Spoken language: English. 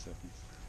seconds.